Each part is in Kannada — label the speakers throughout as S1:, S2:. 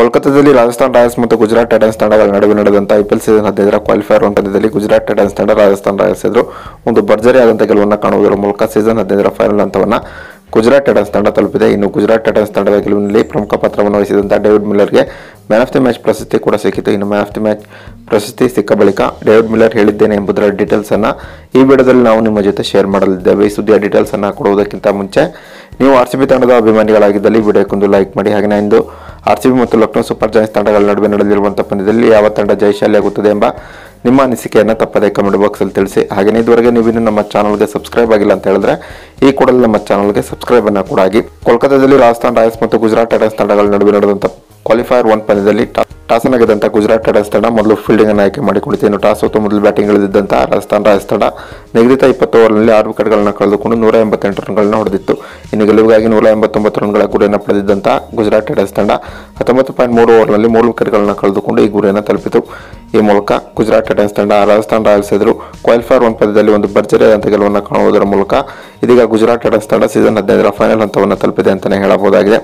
S1: ಕೋಲ್ಕತ್ತಾದಲ್ಲಿ ರಾಜಸ್ಥಾನ್ ರಾಯಲ್ಸ್ ಮತ್ತು ಗುಜರಾತ್ ಟೈಟನ್ಸ್ ತಂಡಗಳ ನಡುವೆ ನಡೆದಂಥ ಐ ಪಿ ಎಲ್ ಸೀಸನ್ ಹದಿನೈದರ ಕ್ವಾಲಿಫೈರ್ ಒನ್ ಪಂದ್ಯದಲ್ಲಿ ಗುಜರಾತ್ ಟೈಟನ್ಸ್ ತಂಡ ರಾಜಸ್ಥಾನ್ ರಾಯಲ್ಸ್ ಎದುರು ಒಂದು ಆದಂತಹ ಗೆಲುವನ್ನು ಕಾಣುವುದರ ಮೂಲಕ ಸೀಸನ್ ಹದಿನೈದರ ಫೈನಲ್ ಹಂತವನ್ನು ಗುಜರಾತ್ ಟೈಟನ್ಸ್ ತಂಡ ತಲುಪಿದೆ. ಇನ್ನು ಗುಜರಾತ್ ಟೈಟನ್ಸ್ ತಂಡದ ಗೆಲುವಿನಲ್ಲಿ ಪ್ರಮುಖ ಪಾತ್ರವನ್ನು ವಹಿಸಿದಂಥ ಡೇವಿಡ್ ಮಿಲ್ಲರ್ಗೆ ಮ್ಯಾನ್ ಆಫ್ ದಿ ಮ್ಯಾಚ್ ಪ್ರಶಸ್ತಿ ಕೂಡ ಸಿಕ್ಕಿತು. ಇನ್ನು ಮ್ಯಾನ್ ಆಫ್ ದಿ ಮ್ಯಾಚ್ ಪ್ರಶಸ್ತಿ ಸಿಕ್ಕ ಬಳಿಕ ಡೇವಿಡ್ ಮಿಲ್ಲರ್ ಹೇಳಿದ್ದೇನೆ ಎಂಬುದರ ಡೀಟೇಲ್ಸ್ ಅನ್ನ ಈ ವಿಡಿಯೋದಲ್ಲಿ ನಾವು ನಿಮ್ಮ ಜೊತೆ ಶೇರ್ ಮಾಡಲಿದ್ದೇವೆ. ಈ ಸುದ್ದಿಯ ಡೀಟೇಲ್ಸ್ ಅನ್ನ ಕೊಡುವುದಕ್ಕಿಂತ ಮುಂಚೆ ನೀವು ಆರ್ ಸಿ ಬಿ ತಂಡದ ಅಭಿಮಾನಿಗಳಾಗಿದ್ದಲ್ಲಿ ವಿಡಿಯೋಕ್ಕೊಂದು ಲೈಕ್ ಮಾಡಿ. ಹಾಗೆ ಇಂದು ಆರ್ ಸಿ ಬಿ ಮತ್ತು ಲಕ್ನೋ ಸೂಪರ್ ಜಾಯಿಂಟ್ಸ್ ತಂಡಗಳ ನಡುವೆ ನಡೆದಿರುವಂತಹ ಪಂದ್ಯದಲ್ಲಿ ಯಾವ ತಂಡ ಜಯಶಾಲಿಯಾಗುತ್ತದೆ ಎಂಬ ನಿಮ್ಮ ಅನಿಸಿಕೆಯನ್ನು ತಪ್ಪದೇ ಕಮೆಂಟ್ ಬಾಕ್ಸಲ್ಲಿ ತಿಳಿಸಿ. ಹಾಗೆಯೇ ಇದುವರೆಗೆ ನೀವು ಇನ್ನೂ ನಮ್ಮ ಚಾನಲ್ಗೆ ಸಬ್ಸ್ಕ್ರೈಬ್ ಆಗಿಲ್ಲ ಅಂತ ಹೇಳಿದ್ರೆ ಈ ಕೂಡಲೇ ನಮ್ಮ ಚಾನಲ್ಗೆ ಸಬ್ಸ್ಕ್ರೈಬ್ ಅನ್ನು ಕೂಡ ಆಗಿ. ಕೋಲ್ಕತ್ತಾದಲ್ಲಿ ರಾಜಸ್ಥಾನ್ ರಾಯಲ್ಸ್ ಮತ್ತು ಗುಜರಾತ್ ಟೈಟನ್ಸ್ ತಂಡಗಳ ನಡುವೆ ನಡೆದಂಥ ಕ್ವಾಲಿಫೈರ್ ಒನ್ ಪಂದ್ಯದಲ್ಲಿ ಟಾಸ್ ಗೆದ್ದಂಥ ಗುಜರಾತ್ ಟೈಟನ್ಸ್ ತಂಡ ಮೊದಲು ಫೀಲ್ಡಿಂಗ್ ಅನ್ನು ಆಯ್ಕೆ ಮಾಡಿಕೊಂಡಿತು ಇನ್ನು ಟಾಸ್ ಹೊತ್ತು ಮೊದಲು ಬ್ಯಾಟಿಂಗ್ ಇಳಿದಿದ್ದಂಥ ರಾಜಸ್ಥಾನ್ ರಾಯಲ್ಸ್ ತಂಡ ನಿಗದಿತ ಇಪ್ಪತ್ತು ಓವರ್ನಲ್ಲಿ ಆರು ವಿಕೆಟ್ಗಳನ್ನು ಕಳೆದುಕೊಂಡು ನೂರ ಎಂಬತ್ತೆಂಟು ರನ್ಗಳನ್ನು ಹೊಡೆದಿತ್ತು. ಇನ್ನು ಗೆಲುವಿಗಾಗಿ ನೂರ ಎಂಬತ್ತೊಂಬತ್ತು ರನ್ಗಳ ಗುರಿಯನ್ನು ಪಡೆದಿದ್ದಂತಹ ಗುಜರಾತ್ ಟೈಟನ್ಸ್ ತಂಡ ಹತ್ತೊಂಬತ್ತು ಪಾಯಿಂಟ್ ಮೂರು ಓವರ್ನಲ್ಲಿ ಮೂರು ವಿಕೆಟ್ಗಳನ್ನು ಕಳೆದುಕೊಂಡು ಈ ಗುರಿಯನ್ನು ತಲುಪಿತು. ಈ ಮೂಲಕ ಗುಜರಾತ್ ಟೈಟನ್ಸ್ ತಂಡ ರಾಜಸ್ಥಾನ್ ರಾಯಲ್ಸ್ ಎದುರು ಕ್ವಾಲಿಫೈರ್ ಒನ್ ಪಂದ್ಯದಲ್ಲಿ ಒಂದು ಭರ್ಜರಿಯಾದಂಥ ಗೆಲುವನ್ನು ಕಾಣುವುದರ ಮೂಲಕ ಇದೀಗ ಗುಜರಾತ್ ಟೈಟನ್ಸ್ ತಂಡ ಸೀಸನ್ ಹದಿನೈದರ ಫೈನಲ್ ಹಂತವನ್ನು ತಲುಪಿದೆ ಅಂತಲೇ ಹೇಳಬಹುದಾಗಿದೆ.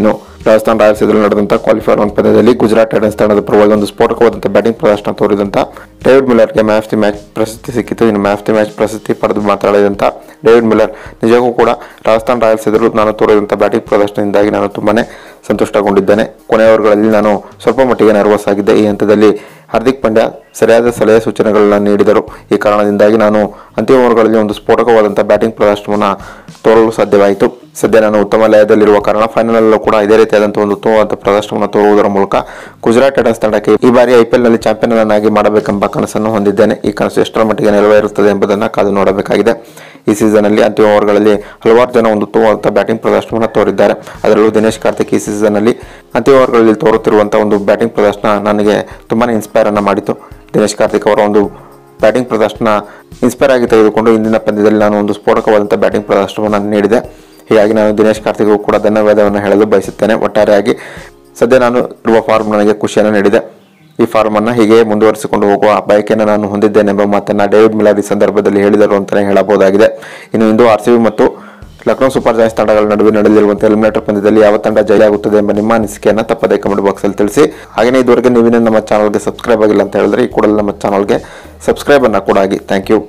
S1: ಇನ್ನು ರಾಜಸ್ಥಾನ್ ರಾಯಲ್ಸ್ ಎದುರು ನಡೆದಂಥ ಕ್ವಾಲಿಫೈರ್ ಒನ್ ಪಂದ್ಯದಲ್ಲಿ ಗುಜರಾತ್ ಟೈಟನ್ಸ್ ತಂಡದ ಪರವಾಗಿ ಒಂದು ಸ್ಫೋಟಕವಾದಂಥ ಬ್ಯಾಟಿಂಗ್ ಪ್ರದರ್ಶನ ತೋರಿದಂತ ಡೇವಿಡ್ ಮಿಲ್ಲರ್ಗೆ ಮ್ಯಾಚ್ ದಿ ಮ್ಯಾಚ್ ಪ್ರಶಸ್ತಿ ಸಿಕ್ಕಿತು. ಇನ್ನು ಮ್ಯಾಚ್ ದಿ ಮ್ಯಾಚ್ ಪ್ರಶಸ್ತಿ ಪಡೆದು ಮಾತನಾಡಿದಂಥ ಡೇವಿಡ್ ಮಿಲರ್ ನಿಜಕ್ಕೂ ಕೂಡ ರಾಜಸ್ಥಾನ್ ರಾಯಲ್ಸ್ ಎದುರು ನಾನು ತೋರಿದಂಥ ಬ್ಯಾಟಿಂಗ್ ಪ್ರದರ್ಶನದಿಂದಾಗಿ ನಾನು ತುಂಬಾನೇ ಸಂತುಷ್ಟಗೊಂಡಿದ್ದೇನೆ. ಕೊನೆಯವರುಗಳಲ್ಲಿ ನಾನು ಸ್ವಲ್ಪ ಮಟ್ಟಿಗೆ ನರ್ವಸ್ ಆಗಿದ್ದೆ. ಈ ಹಂತದಲ್ಲಿ ಹಾರ್ದಿಕ್ ಪಾಂಡ್ಯ ಸರಿಯಾದ ಸಲಹೆ ಸೂಚನೆಗಳನ್ನು ನೀಡಿದರು. ಈ ಕಾರಣದಿಂದಾಗಿ ನಾನು ಅಂತಿಮ ಓವರ್ಗಳಲ್ಲಿ ಒಂದು ಸ್ಫೋಟಕವಾದಂಥ ಬ್ಯಾಟಿಂಗ್ ಪ್ರದರ್ಶನವನ್ನು ತೋರಲು ಸಾಧ್ಯವಾಯಿತು. ಸದ್ಯ ನಾನು ಉತ್ತಮ ಲಯದಲ್ಲಿರುವ ಕಾರಣ ಫೈನಲಲ್ಲೂ ಕೂಡ ಇದೇ ರೀತಿಯಾದಂಥ ಒಂದು ಉತ್ತಮವಾದ ಪ್ರದರ್ಶನವನ್ನು ತೋರುವುದರ ಮೂಲಕ ಗುಜರಾತ್ ಟೈಟನ್ಸ್ ತಂಡಕ್ಕೆ ಈ ಬಾರಿ ಐ ಪಿ ಎಲ್ನಲ್ಲಿ ಚಾಂಪಿಯನ್ ಅನ್ನಾಗಿ ಮಾಡಬೇಕೆಂಬ ಕನಸನ್ನು ಹೊಂದಿದ್ದೇನೆ. ಈ ಕನಸು ಎಷ್ಟರ ಮಟ್ಟಿಗೆ ನೆರವೇರುತ್ತದೆ ಎಂಬುದನ್ನು ಕಾದು ನೋಡಬೇಕಾಗಿದೆ. ಈ ಸೀಸನ್ನಲ್ಲಿ ಅಂತಿಮ ಓವರ್ಗಳಲ್ಲಿ ಹಲವಾರು ಜನ ಒಂದು ಉತ್ತಮವಾದ ಬ್ಯಾಟಿಂಗ್ ಪ್ರದರ್ಶನವನ್ನು ತೋರಿದ್ದಾರೆ. ಅದರಲ್ಲೂ ದಿನೇಶ್ ಕಾರ್ತಿಕ್ ಈ ಸೀಸನ್ನಲ್ಲಿ ಅಂತಿಮ ಓವರ್ಗಳಲ್ಲಿ ತೋರುತ್ತಿರುವಂಥ ಒಂದು ಬ್ಯಾಟಿಂಗ್ ಪ್ರದರ್ಶನ ನನಗೆ ತುಂಬಾ ಇನ್ಸ್ಪೈರ್ ಅನ್ನು ಮಾಡಿತು. ದಿನೇಶ್ ಕಾರ್ತಿಕ್ ಅವರ ಒಂದು ಬ್ಯಾಟಿಂಗ್ ಪ್ರದರ್ಶನ ಇನ್ಸ್ಪೈರ್ ಆಗಿ ತೆಗೆದುಕೊಂಡು ಇಂದಿನ ಪಂದ್ಯದಲ್ಲಿ ನಾನು ಒಂದು ಸ್ಫೋಟಕವಾದಂಥ ಬ್ಯಾಟಿಂಗ್ ಪ್ರದರ್ಶನವನ್ನು ನೀಡಿದೆ. ಹೀಗಾಗಿ ನಾನು ದಿನೇಶ್ ಕಾರ್ತಿಕ್ಗೂ ಕೂಡ ಧನ್ಯವಾದವನ್ನು ಹೇಳಲು ಬಯಸುತ್ತೇನೆ. ಒಟ್ಟಾರೆಯಾಗಿ ಸದ್ಯ ನಾನು ಇರುವ ಫಾರ್ಮ್ ನನಗೆ ಖುಷಿಯನ್ನು ನೀಡಿದೆ. ಈ ಫಾರ್ಮ್ ಅನ್ನು ಹೀಗೆ ಮುಂದುವರಿಸಿಕೊಂಡು ಹೋಗುವ ಬಯಕೆಯನ್ನು ನಾನು ಹೊಂದಿದ್ದೇನೆ ಎಂಬ ಮಾತನ್ನ ಡೇವಿಡ್ ಮಿಲಾರ್ ಸಂದರ್ಭದಲ್ಲಿ ಹೇಳಿದರು ಅಂತಲೇ ಹೇಳಬಹುದಾಗಿದೆ. ಇನ್ನು ಇಂದು ಆರ್ ಸಿ ಬಿ ಮತ್ತು ಲಕ್ನೋ ಸೂಪರ್ ಜಾಯಿಂಟ್ಸ್ ತಂಡಗಳ ನಡುವೆ ನಡೆದಿರುವಂತಹ ಎಲಿಮಿನೇಟರ್ ಪಂದ್ಯದಲ್ಲಿ ಯಾವ ತಂಡ ಜಯವಾಗುತ್ತದೆ ಎಂಬ ನಿಮ್ಮ ಅನಿಸಿಕೆಯನ್ನು ತಪ್ಪದೇ ಕಮೆಂಟ್ ಬಾಕ್ಸಲ್ಲಿ ತಿಳಿಸಿ. ಹಾಗೆಯೇ ಇದುವರೆಗೆ ನೀವಿನ ನಮ್ಮ ಚಾನಲ್ಗೆ ಸಬ್ಸ್ಕ್ರೈಬ್ ಆಗಿಲ್ಲ ಅಂತ ಹೇಳಿದ್ರೆ ಈ ಕೂಡಲೇ ನಮ್ಮ ಚಾನಲ್ಗೆ ಸಬ್ಸ್ಕ್ರೈಬ್ ಅನ್ನ ಕೂಡ ಆಗಿ. Thank you